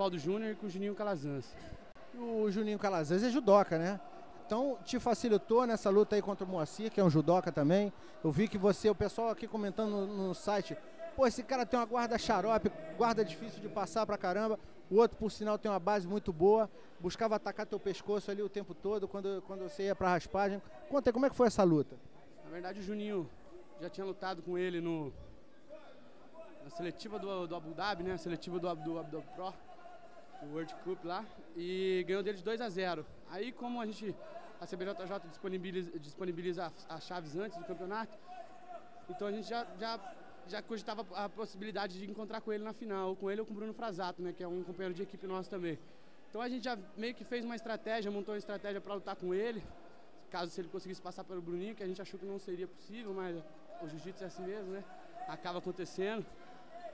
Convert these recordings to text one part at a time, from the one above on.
Valdo Júnior e com o Juninho Calazans. O Juninho Calazans é judoca, né? Então te facilitou nessa luta aí contra o Moacir, que é um judoca também. Eu vi que você, o pessoal aqui comentando no, no site, pô, esse cara tem uma guarda xarope, guarda difícil de passar pra caramba. O outro, por sinal, tem uma base muito boa. Buscava atacar teu pescoço ali o tempo todo quando, quando você ia pra raspagem. Conta aí, como é que foi essa luta? Na verdade, o Juninho já tinha lutado com ele no, na seletiva do, do Abu Dhabi, né? A seletiva do, do, do Pro, o World Cup lá. E ganhou dele de 2 a 0 Aí, como a gente a CBJJ disponibiliza, disponibiliza as chaves antes do campeonato. Então a gente já, já, já cogitava a possibilidade de encontrar com ele na final, com ele ou com o Bruno Frasato, né, que é um companheiro de equipe nosso também. Então a gente já meio que fez uma estratégia, montou uma estratégia para lutar com ele, caso se ele conseguisse passar pelo Bruninho, que a gente achou que não seria possível, mas o jiu-jitsu é assim mesmo, né? Acaba acontecendo.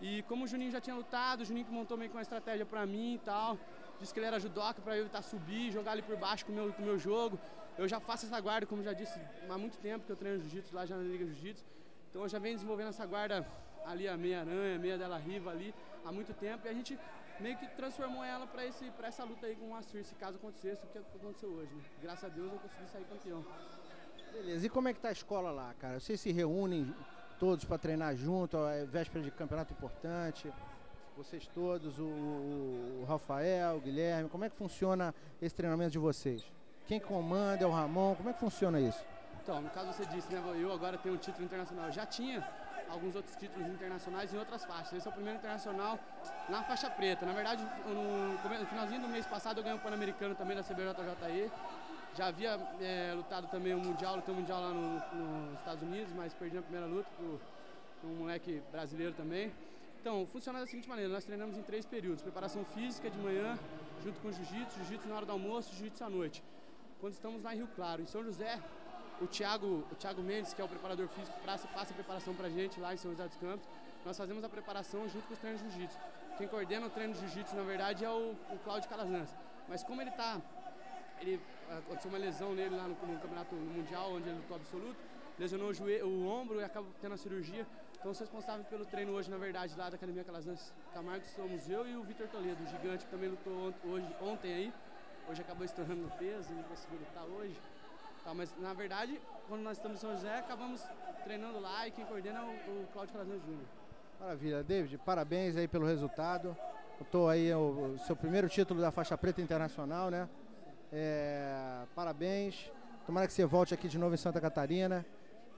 E como o Juninho já tinha lutado, o Juninho que montou meio que uma estratégia para mim e tal, disse que ele era judoca para eu evitar subir, jogar ali por baixo com o meu, com meu jogo. Eu já faço essa guarda, como já disse, há muito tempo que eu treino jiu-jitsu lá já na Liga Jiu-Jitsu. Então eu já venho desenvolvendo essa guarda ali, a meia aranha, a meia dela riva ali, há muito tempo. E a gente meio que transformou ela para essa luta aí com o Assir, se caso acontecesse o que aconteceu hoje. Né? Graças a Deus eu consegui sair campeão. Beleza, e como é que tá a escola lá, cara? Vocês se reúnem todos para treinar junto, é véspera de campeonato importante? vocês todos, o, o, Rafael, o Guilherme, como é que funciona esse treinamento de vocês? Quem comanda é o Ramon, como é que funciona isso? Então, no caso você disse, né, eu agora tenho um título internacional, já tinha alguns outros títulos internacionais em outras faixas. Esse é o primeiro internacional na faixa preta. Na verdade, no, finalzinho do mês passado eu ganhei o Pan-Americano também da CBJJE. Já havia é, lutado também o Mundial, lutei o Mundial lá no, no, nos Estados Unidos, mas perdi na primeira luta para um moleque brasileiro também. Então, funciona da seguinte maneira, nós treinamos em três períodos, preparação física de manhã, junto com jiu-jitsu, jiu-jitsu na hora do almoço, jiu-jitsu à noite. Quando estamos lá em Rio Claro, em São José, o Thiago, o Thiago Mendes, que é o preparador físico, passa, passa a preparação pra gente lá em São José dos Campos. Nós fazemos a preparação junto com os treinos de jiu-jitsu. Quem coordena o treino de jiu-jitsu, na verdade, é o, o Cláudio Calazans. Mas como ele está ele aconteceu uma lesão nele lá no, no campeonato mundial, onde ele lutou absoluto, lesionou o, joelho, o ombro e acabou tendo a cirurgia. Então, os responsáveis pelo treino hoje, na verdade, lá da Academia Calazans Camargo, somos eu e o Vitor Toledo, o gigante que também lutou hoje, ontem aí. Hoje acabou estourando no peso, não conseguiu lutar hoje. Tá, mas, na verdade, quando nós estamos em São José, acabamos treinando lá e quem coordena é o, o Cláudio Calazans Júnior. Maravilha. David, parabéns aí pelo resultado. Estou aí o, o, seu primeiro título da faixa preta internacional, né? É, parabéns. Tomara que você volte aqui de novo em Santa Catarina.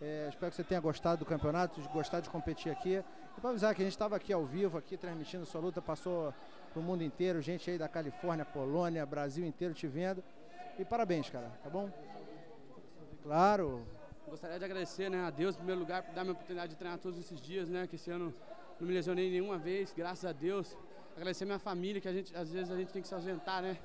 É, espero que você tenha gostado do campeonato, gostado de competir aqui. E para avisar que a gente estava aqui ao vivo, aqui transmitindo sua luta, passou para o mundo inteiro, gente aí da Califórnia, Polônia, Brasil inteiro te vendo. E parabéns, cara, tá bom? Claro. Gostaria de agradecer né, a Deus, em primeiro lugar, por dar me a oportunidade de treinar todos esses dias, né? Que esse ano não me lesionei nenhuma vez, graças a Deus. Agradecer a minha família, que a gente, às vezes a gente tem que se ausentar, né?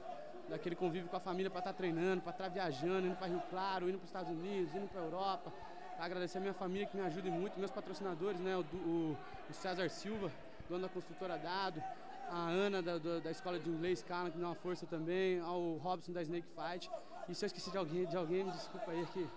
Daquele convívio com a família para estar tá treinando, para estar tá viajando, indo para Rio Claro, indo para os Estados Unidos, indo para a Europa Agradecer a minha família que me ajuda muito, meus patrocinadores, né? O, o, o César Silva, dono da construtora Dado, a Ana da, da escola de inglês Carla, que me dá uma força também, ao Robson da Snake Fight. E se eu esqueci de alguém, de alguém, me desculpa aí que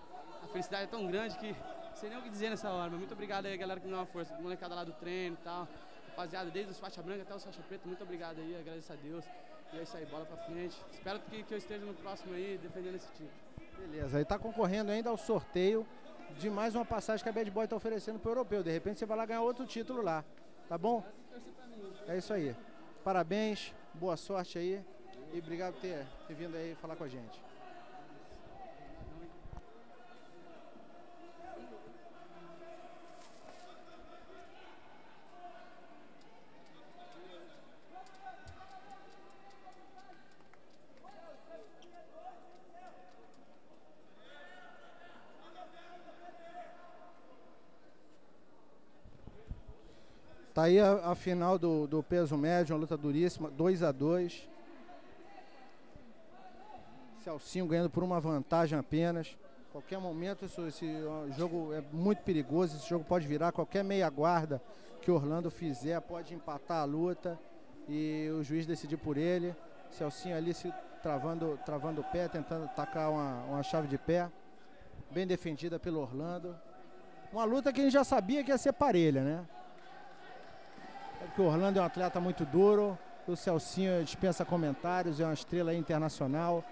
a felicidade é tão grande que sei nem o que dizer nessa hora, mas muito obrigado aí, galera, que me dá uma força, molecada lá do treino e tal. Rapaziada, desde os faixa branca até os faixa preta, muito obrigado aí, agradeço a Deus. E é isso aí, bola pra frente. Espero que, que eu esteja no próximo aí, defendendo esse título. Beleza, aí tá concorrendo ainda ao sorteio de mais uma passagem que a Bad Boy está oferecendo para o europeu. De repente você vai lá ganhar outro título lá. Tá bom? É isso aí. Parabéns, boa sorte aí. E obrigado por ter, ter vindo aí falar com a gente. Tá aí a, a final do, do, peso médio, uma luta duríssima, 2 a 2 Celcinho ganhando por uma vantagem apenas. Qualquer momento esse, esse jogo é muito perigoso, esse jogo pode virar qualquer meia guarda que Orlando fizer, pode empatar a luta e o juiz decidir por ele. Celcinho ali se travando, travando o pé, tentando atacar uma, uma chave de pé. Bem defendida pelo Orlando. Uma luta que a gente já sabia que ia ser parelha, né? Porque o Orlando é um atleta muito duro, O Celcinho dispensa comentários, é uma estrela internacional.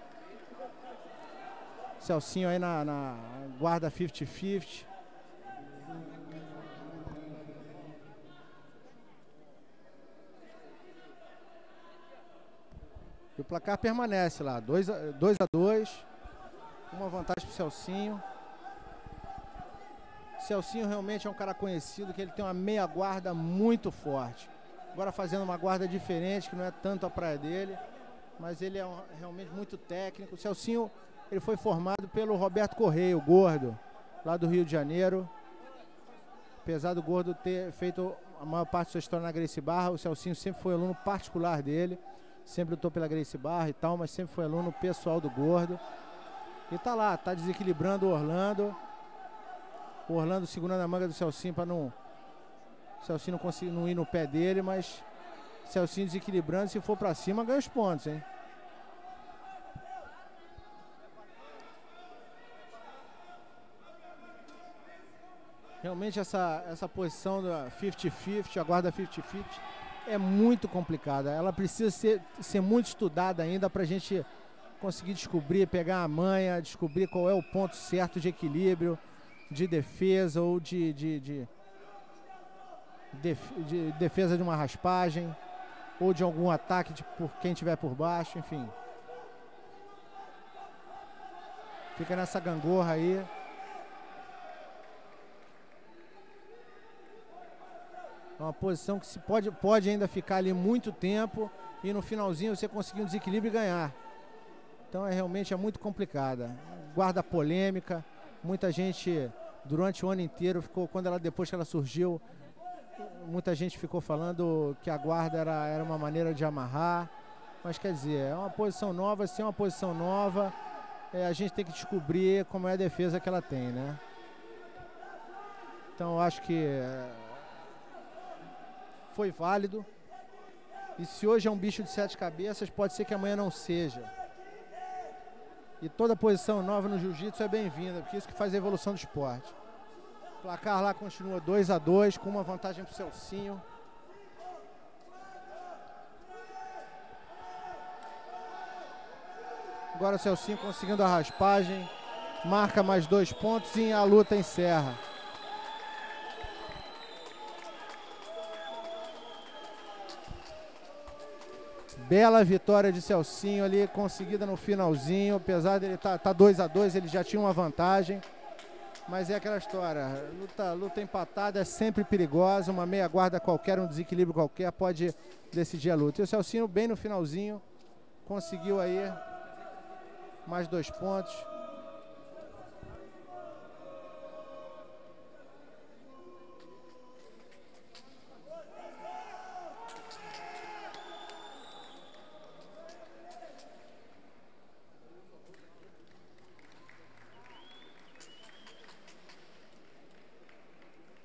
Celcinho aí na, na guarda 50-50. E o placar permanece lá, 2 a 2. A dois, uma vantagem para o Celcinho. Celcinho realmente é um cara conhecido, que ele tem uma meia guarda muito forte. Agora fazendo uma guarda diferente, que não é tanto a praia dele, mas ele é um, realmente muito técnico. O Celcinho ele foi formado pelo Roberto Correia, gordo, lá do Rio de Janeiro. Apesar do gordo ter feito a maior parte da sua história na Grace Barra, o Celcinho sempre foi aluno particular dele sempre lutou pela Grace Barra e tal, mas sempre foi aluno pessoal do Gordo. E tá lá, tá desequilibrando o Orlando. O Orlando segurando a manga do Celcinho para não. Celcinho não conseguir não ir no pé dele, mas Celcinho desequilibrando, se for para cima, ganha os pontos, hein? Realmente essa, essa posição da 50-50, a guarda 50-50, é muito complicada. Ela precisa ser, ser muito estudada ainda para a gente conseguir descobrir, pegar a manha, descobrir qual é o ponto certo de equilíbrio, de defesa ou de, de, de, de defesa de uma raspagem ou de algum ataque de, por quem estiver por baixo, enfim. Fica nessa gangorra aí. É uma posição que se pode, pode ainda ficar ali muito tempo e no finalzinho você conseguir um desequilíbrio e ganhar. Então é realmente é muito complicada. Guarda polêmica, muita gente durante o ano inteiro ficou quando ela depois que ela surgiu, muita gente ficou falando que a guarda era, era uma maneira de amarrar. Mas quer dizer, é uma posição nova, se é uma posição nova, é, a gente tem que descobrir como é a defesa que ela tem, né? Então eu acho que é, foi válido. E se hoje é um bicho de sete cabeças, pode ser que amanhã não seja. E toda posição nova no jiu-jitsu é bem-vinda, porque isso que faz a evolução do esporte. O placar lá continua 2 a 2 com uma vantagem para o Celcinho. Agora o Celcinho conseguindo a raspagem. Marca mais dois pontos e a luta encerra. Bela vitória de Celcinho ali, conseguida no finalzinho. Apesar dele estar tá, 2 tá a 2 ele já tinha uma vantagem. Mas é aquela história, luta, luta empatada é sempre perigosa, uma meia guarda qualquer, um desequilíbrio qualquer pode decidir a luta. E o Celcinho bem no finalzinho conseguiu aí mais dois pontos.